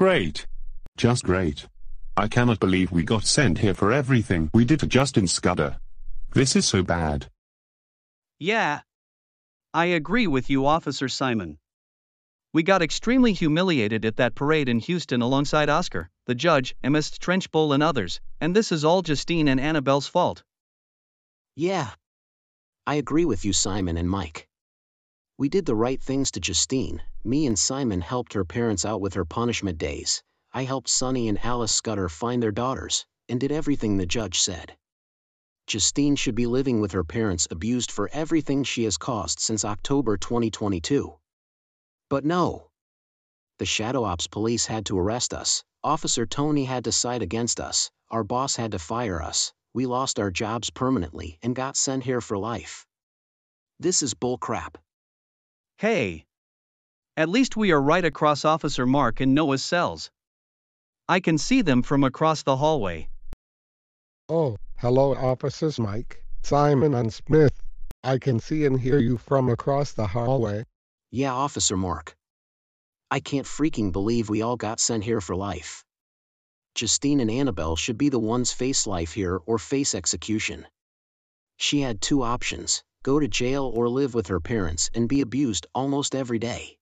Great. Just great. I cannot believe we got sent here for everything we did to Justine Scudder. This is so bad. Yeah. I agree with you, Officer Simon. We got extremely humiliated at that parade in Houston alongside Oscar, the judge, MS Trenchbull, and others, and this is all Justine and Annabelle's fault. Yeah. I agree with you, Simon and Mike. We did the right things to Justine. Me and Simon helped her parents out with her punishment days. I helped Sonny and Alice Scudder find their daughters, and did everything the judge said. Justine should be living with her parents abused for everything she has caused since October 2022. But no. The Shadow Ops police had to arrest us, Officer Tony had to side against us, our boss had to fire us, we lost our jobs permanently and got sent here for life. This is bullcrap. Hey! At least we are right across Officer Mark and Noah's cells. I can see them from across the hallway. Oh, hello officers Mike, Simon and Smith. I can see and hear you from across the hallway. Yeah, Officer Mark. I can't freaking believe we all got sent here for life. Justine and Annabelle should be the ones face life here or face execution. She had two options go to jail or live with her parents and be abused almost every day.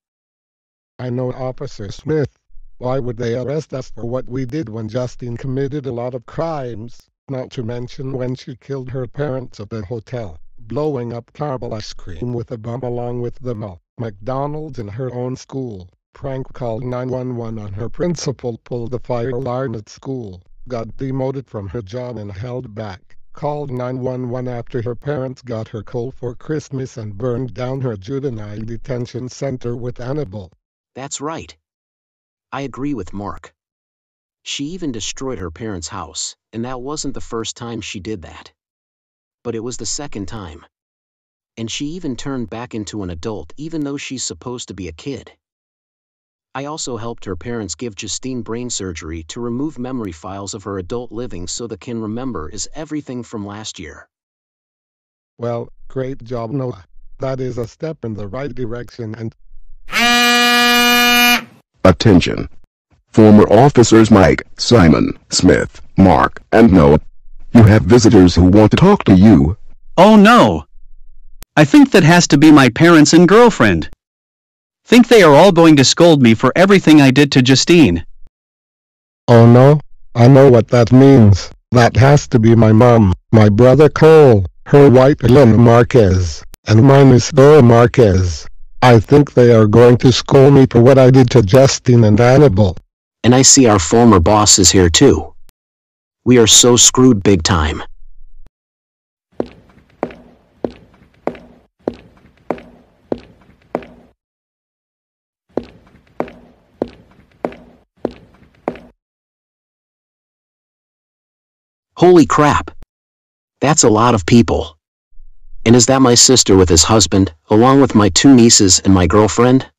I know Officer Smith. Why would they arrest us for what we did when Justine committed a lot of crimes, not to mention when she killed her parents at the hotel, blowing up caramel ice cream with a bomb along with them all, McDonald's in her own school, prank called 911 on her principal pulled the fire alarm at school, got demoted from her job and held back, called 911 after her parents got her coal for Christmas and burned down her juvenile detention center with Annabelle. That's right. I agree with Mark. She even destroyed her parents' house, and that wasn't the first time she did that. But it was the second time. And she even turned back into an adult even though she's supposed to be a kid. I also helped her parents give Justine brain surgery to remove memory files of her adult living so the can remember is everything from last year. Well, great job Noah. That is a step in the right direction and Attention. Former officers Mike, Simon, Smith, Mark, and Noah. You have visitors who want to talk to you. Oh no! I think that has to be my parents and girlfriend. Think they are all going to scold me for everything I did to Justine. Oh no, I know what that means. That has to be my mom, my brother Cole, her wife Elena Marquez, and mine is Dora Marquez. I think they are going to scold me for what I did to Justine and Annabelle. And I see our former boss is here too. We are so screwed big time. Holy crap. That's a lot of people. And is that my sister with his husband, along with my two nieces and my girlfriend?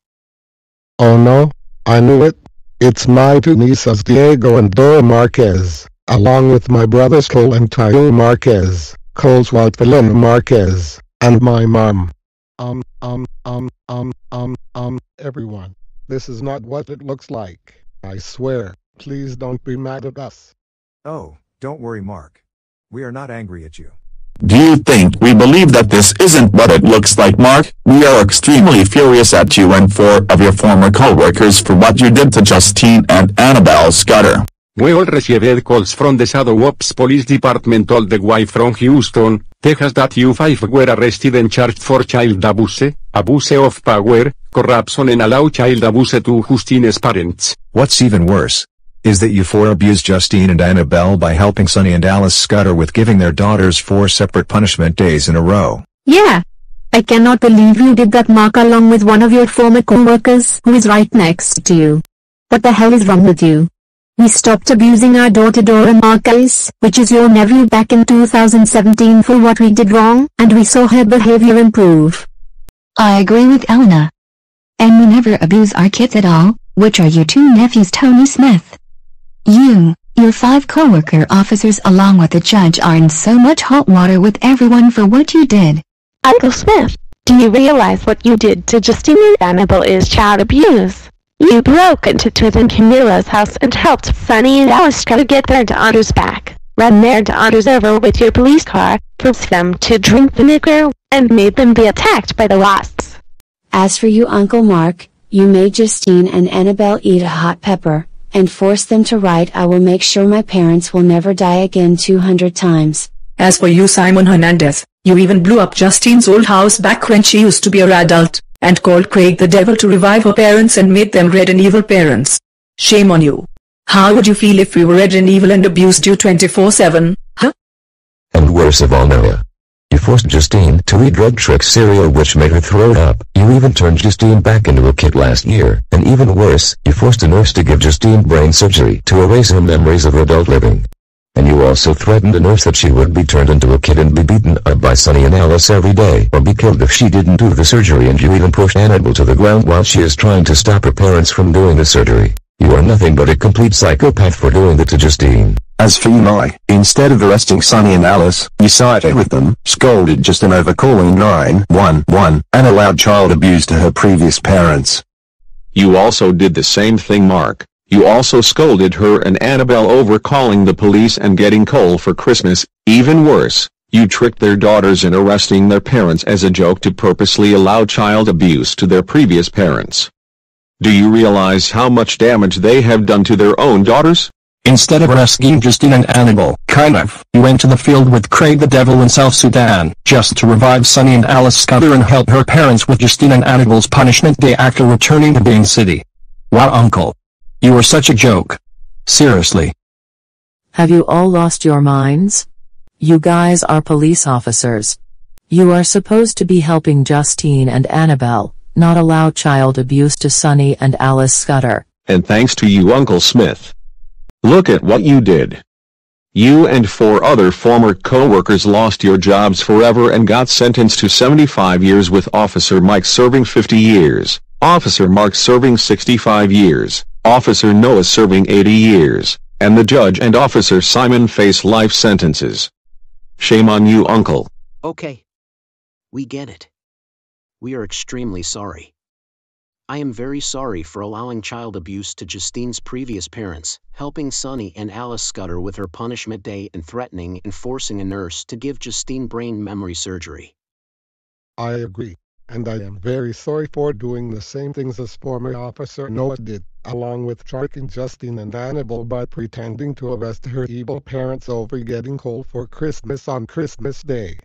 Oh no, I knew it. It's my two nieces Diego and Dora Marquez, along with my brothers Cole and Tayo Marquez, Cole's wife Elena Marquez, and my mom. Um, um, um, um, um, um, everyone. This is not what it looks like. I swear. Please don't be mad at us. Oh, don't worry, Mark. We are not angry at you. Do you think we believe that this isn't what it looks like, Mark? We are extremely furious at you and four of your former co-workers for what you did to Justine and Annabelle Scudder. We all received calls from the Shadow Ops Police Department all the way from Houston, Texas that you five were arrested and charged for child abuse, abuse of power, corruption and allow child abuse to Justine's parents. What's even worse is that you four abused Justine and Annabelle by helping Sonny and Alice Scudder with giving their daughters four separate punishment days in a row. Yeah. I cannot believe you did that Mark along with one of your former co-workers who is right next to you. What the hell is wrong with you? We stopped abusing our daughter Dora Marquez, which is your nephew back in 2017 for what we did wrong, and we saw her behavior improve. I agree with Elena. And we never abuse our kids at all, which are your two nephews Tony Smith. You, your five co-worker officers along with the judge are in so much hot water with everyone for what you did. Uncle Smith, do you realize what you did to Justine Annabelle is child abuse? You broke into Tooth and Camilla's house and helped Sonny and Alice try to get their daughters back, ran their daughters over with your police car, forced them to drink the liquor, and made them be attacked by the wasps. As for you Uncle Mark, you made Justine and Annabelle eat a hot pepper, and force them to write I will make sure my parents will never die again 200 times. As for you Simon Hernandez, you even blew up Justine's old house back when she used to be a adult, and called Craig the devil to revive her parents and made them red and evil parents. Shame on you. How would you feel if we were red and evil and abused you 24-7, huh? And worse of all Noah. You forced Justine to eat drug trick cereal which made her throw up. You even turned Justine back into a kid last year. And even worse, you forced a nurse to give Justine brain surgery to erase her memories of adult living. And you also threatened a nurse that she would be turned into a kid and be beaten up by Sonny and Alice every day or be killed if she didn't do the surgery and you even pushed Annabelle to the ground while she is trying to stop her parents from doing the surgery. You are nothing but a complete psychopath for doing that to Justine. As for you Mike, instead of arresting Sonny and Alice, you sided with them, scolded Justine over calling 911, and allowed child abuse to her previous parents. You also did the same thing Mark. You also scolded her and Annabelle over calling the police and getting coal for Christmas, even worse, you tricked their daughters in arresting their parents as a joke to purposely allow child abuse to their previous parents. Do you realize how much damage they have done to their own daughters? Instead of rescuing Justine and Annabelle, kind of, you went to the field with Craig the Devil in South Sudan, just to revive Sonny and Alice Scudder and help her parents with Justine and Annabelle's punishment day after returning to Bing City. Wow uncle. You are such a joke. Seriously. Have you all lost your minds? You guys are police officers. You are supposed to be helping Justine and Annabelle, not allow child abuse to Sonny and Alice Scudder. And thanks to you Uncle Smith. Look at what you did. You and four other former co-workers lost your jobs forever and got sentenced to 75 years with Officer Mike serving 50 years, Officer Mark serving 65 years, Officer Noah serving 80 years, and the judge and Officer Simon face life sentences. Shame on you uncle. Okay. We get it. We are extremely sorry. I am very sorry for allowing child abuse to Justine's previous parents, helping Sonny and Alice Scudder with her punishment day and threatening and forcing a nurse to give Justine brain memory surgery. I agree, and I am very sorry for doing the same things as former Officer Noah did, along with tricking Justine and Annabelle by pretending to arrest her evil parents over getting coal for Christmas on Christmas Day.